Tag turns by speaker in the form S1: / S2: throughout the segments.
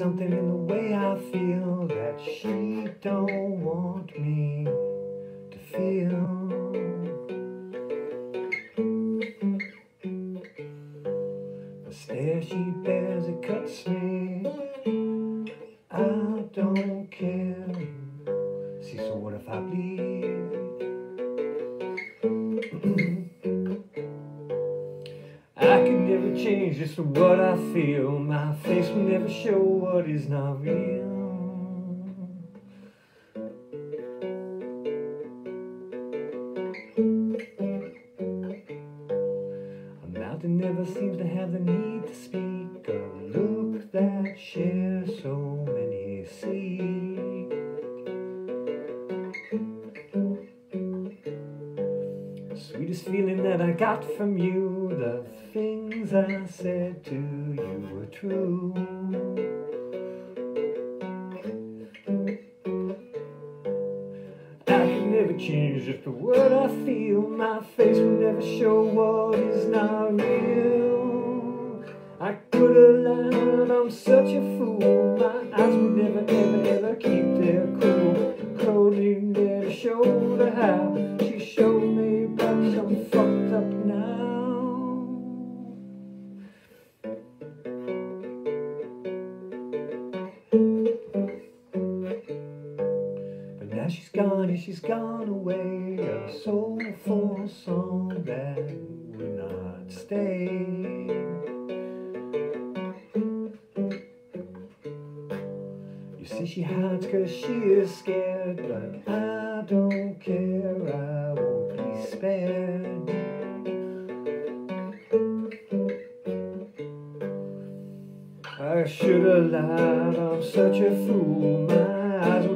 S1: Something in the way I feel that she don't want me to feel. The stare she bears, it cuts me. I don't care. See, so what if I bleed? Never change just what I feel. My face will never show what is not real. A that never seems to have the need to speak. A look that shares so many seek. Sweetest feeling that I got from you, the things I said to you were true. I can never change just what I feel. My face will never show what is not real. I could have lied, I'm such a fool. My eyes would never, ever, ever keep their cool. Holding never to show her how she showed she's gone away. A soulful song that would not stay. You see, she hides cause she is scared, but I don't care, I won't be spared. I should have lied, I'm such a fool. My eyes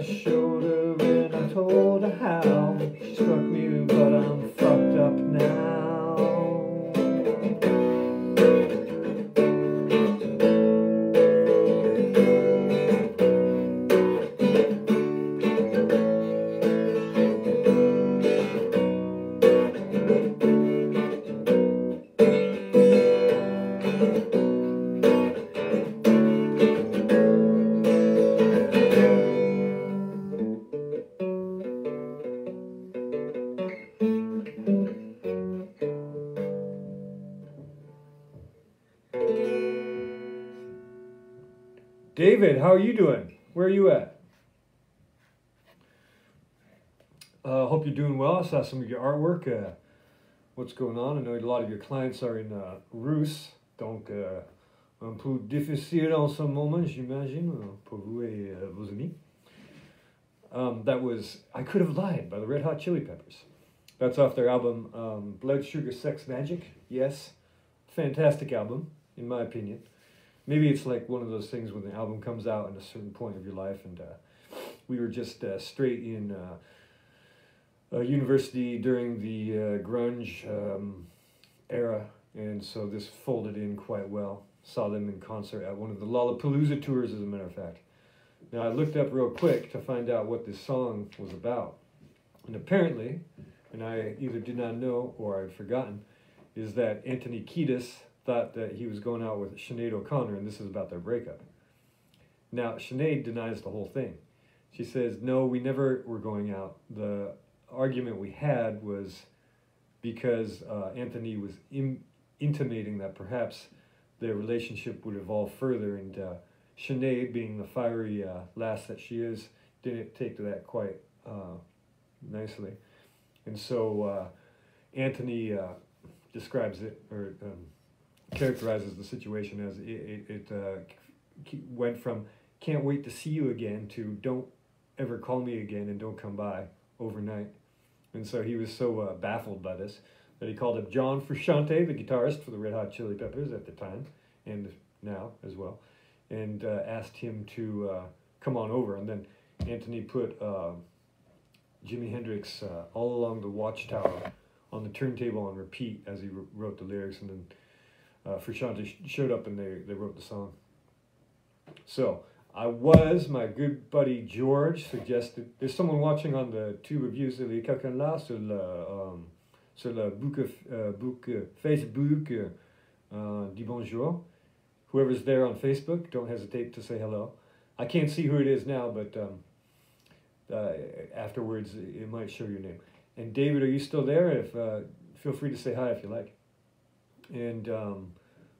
S1: I showed her and I told her how. She struck me, but I'm fucked up now. David, how are you doing? Where are you at? Uh, hope you're doing well. I saw some of your artwork. Uh, what's going on? I know a lot of your clients are in uh, Russe, donc euh, un peu difficile en ce moment, j'imagine, euh, pour vous et euh, vos amis. Um, that was I Could Have Lied by the Red Hot Chili Peppers. That's off their album um, Blood Sugar Sex Magik. Yes, fantastic album, in my opinion. Maybe it's like one of those things when the album comes out at a certain point of your life, and uh, we were just uh, straight in uh, university during the uh, grunge um, era, and so this folded in quite well. Saw them in concert at one of the Lollapalooza tours, as a matter of fact. Now, I looked up real quick to find out what this song was about. And apparently, and I either did not know or I'd forgotten, is that Anthony Kiedis thought that he was going out with Sinead O'Connor, and this is about their breakup. Now, Sinead denies the whole thing. She says, No, we never were going out. The argument we had was because uh, Anthony was Im- intimating that perhaps their relationship would evolve further, and uh, Sinead, being the fiery uh, lass that she is, didn't take to that quite uh, nicely. And so uh, Anthony uh, describes it or um, characterizes the situation as it, it, it uh, went from can't wait to see you again to don't ever call me again and don't come by overnight. And so he was so uh, baffled by this that he called up John Frusciante, the guitarist for the Red Hot Chili Peppers at the time and now as well, and uh, asked him to uh, come on over. And then Anthony put uh, Jimi Hendrix uh, all along the Watchtower on the turntable on repeat as he wrote the lyrics, and then uh, sh- showed up and they, they wrote the song. So I was, my good buddy George suggested, there's someone watching on the tube of views, il y a quelqu'un là sur le, um, sur le book of, uh, book, uh, Facebook, uh, Uh, bonjour. Whoever's there on Facebook, don't hesitate to say hello. I can't see who it is now, but um, uh, afterwards it might show your name. And David, are you still there? If uh, feel free to say hi if you like. And um,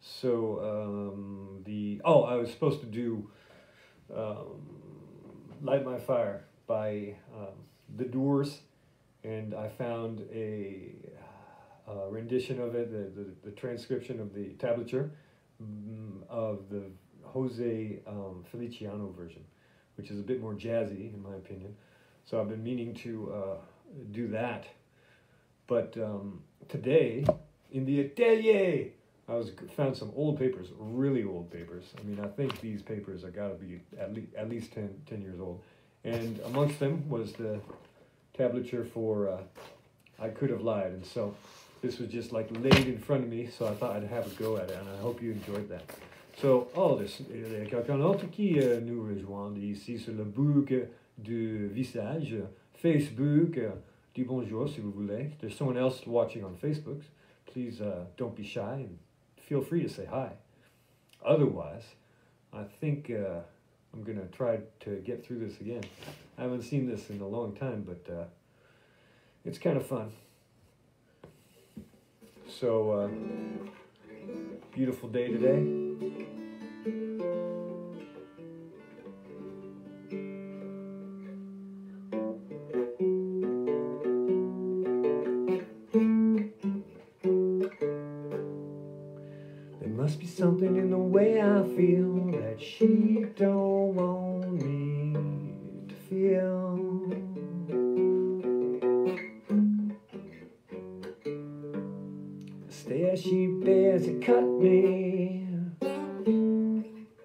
S1: so um, the oh, I was supposed to do um, "Light My Fire" by um, the Doors, and I found a, a rendition of it, the, the, the transcription of the tablature mm, of the Jose um, Feliciano version, which is a bit more jazzy in my opinion. So I've been meaning to uh, do that, but um, today in the atelier. I was found some old papers, really old papers. I mean, I think these papers are got to be at least at least 10, 10 years old. And amongst them was the tablature for uh, I Could Have Lied. And so this was just like laid in front of me, so I thought I'd have a go at it, and I hope you enjoyed that. So, oh, il y a quelqu'un d'autre qui euh, nous rejoint ici sur le book du visage, Facebook. Uh, dis bonjour si vous voulez. There's someone else watching on Facebook. Please uh, don't be shy and feel free to say hi. Otherwise, I think uh, I'm going to try to get through this again. I haven't seen this in a long time, but uh, it's kind of fun. So, uh, beautiful day today. Way I feel that she don't want me to feel. Stare she bears to cut me.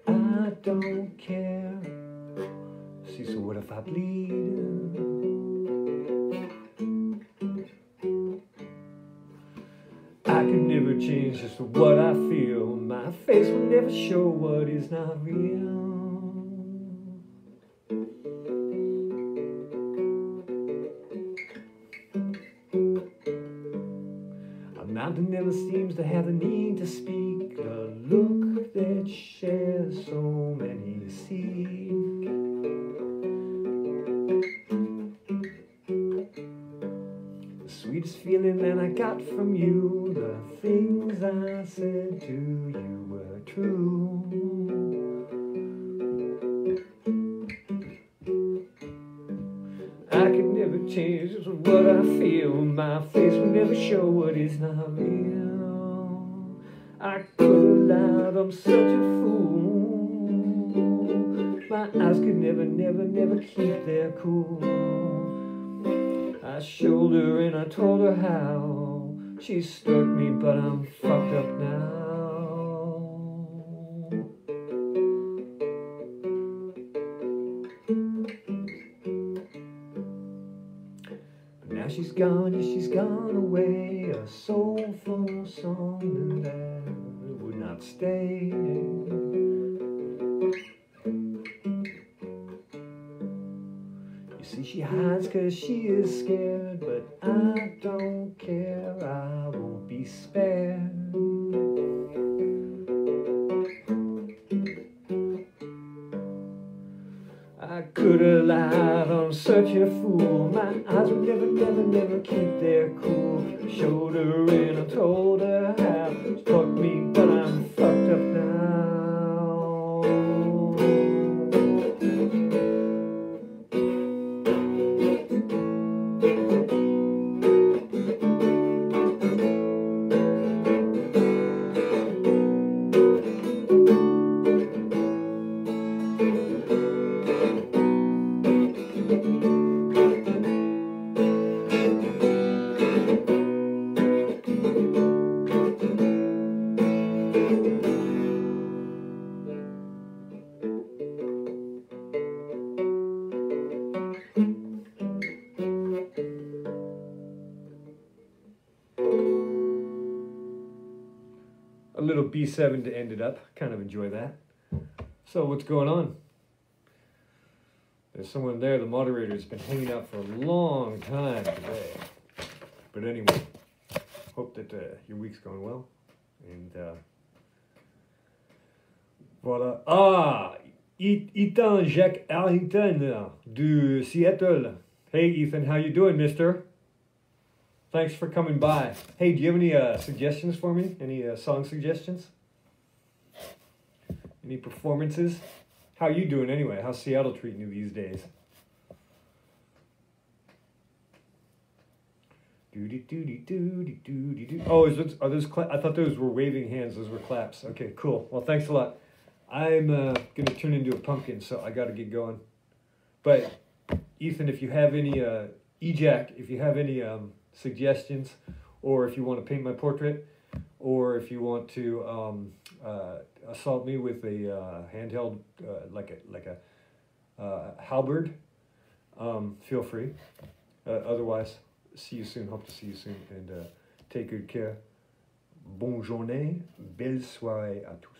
S1: I don't care. See, so what if I bleed? Never change what I feel. My face will never show what is not real. A mountain never seems to have the need to speak. The look that shares so many seek. Feeling that I got from you. The things I said to you were true. I could never change what I feel. My face will never show what is not real. I could have lied, I'm such a fool. My eyes could never, never, never keep their cool. I showed her and I told her how She struck me but I'm fucked up now. But now she's gone, yeah she's gone away. A soulful song See, she hides cause she is scared, but I don't care, I won't be spared. I could have lied, I'm such a fool. My eyes would never, never, never keep their cool. Showed her and I told her how. Struck me, but I'm fucked up a B7 to end it up. Kind of enjoy that. So what's going on? There's someone there, the moderator's been hanging out for a long time today. But anyway, hope that uh, your week's going well. And uh, Voilà. Ah, Ethan Jack Arlington de Seattle. Hey Ethan, how you doing, mister? Thanks for coming by. Hey, do you have any uh, suggestions for me? Any uh, song suggestions? Any performances? How are you doing anyway? How's Seattle treating you these days? Oh, is those, are those? Cla- I thought those were waving hands. Those were claps. Okay, cool. Well, thanks a lot. I'm uh, gonna turn into a pumpkin, so I got to get going. But Ethan, if you have any uh, EJack, if you have any um, suggestions, or if you want to paint my portrait, or if you want to um, uh, assault me with a uh, handheld, uh, like a like a uh, halberd, um, feel free. Uh, otherwise, see you soon. Hope to see you soon, and uh, take good care. Bonne journée, belle soirée à tous.